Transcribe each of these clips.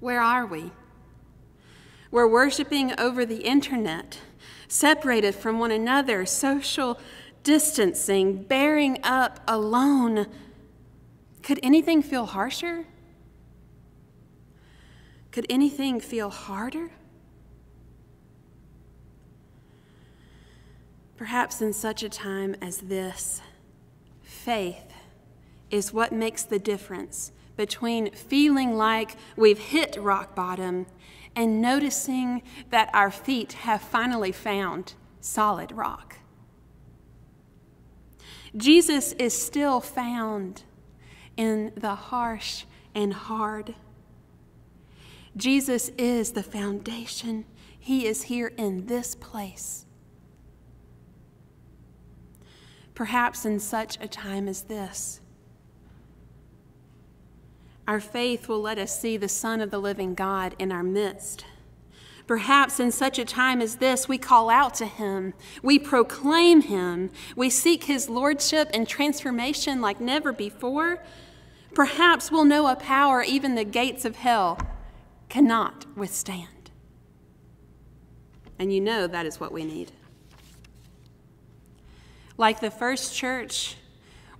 Where are we? We're worshiping over the internet, separated from one another, social distancing, bearing up alone. Could anything feel harsher? Could anything feel harder? Perhaps in such a time as this, faith is what makes the difference between feeling like we've hit rock bottom and noticing that our feet have finally found solid rock. Jesus is still found in the harsh and hard. Jesus is the foundation. He is here in this place. Perhaps in such a time as this, our faith will let us see the Son of the living God in our midst. Perhaps in such a time as this, we call out to him, we proclaim him, we seek his lordship and transformation like never before. Perhaps we'll know a power even the gates of hell cannot withstand. And you know that is what we need. Like the first church,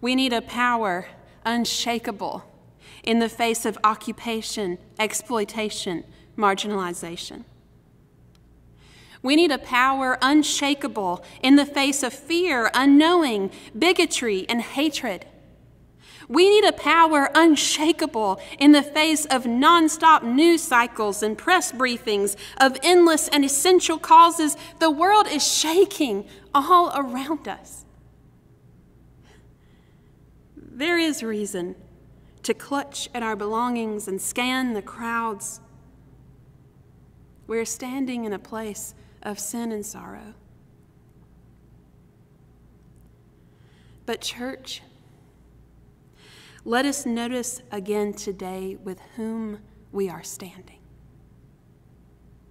we need a power unshakable in the face of occupation, exploitation, marginalization. We need a power unshakable in the face of fear, unknowing, bigotry, and hatred. We need a power unshakable in the face of nonstop news cycles and press briefings of endless and essential causes. The world is shaking all around us. There is reason to clutch at our belongings and scan the crowds. We're standing in a place of sin and sorrow. But, church, let us notice again today with whom we are standing.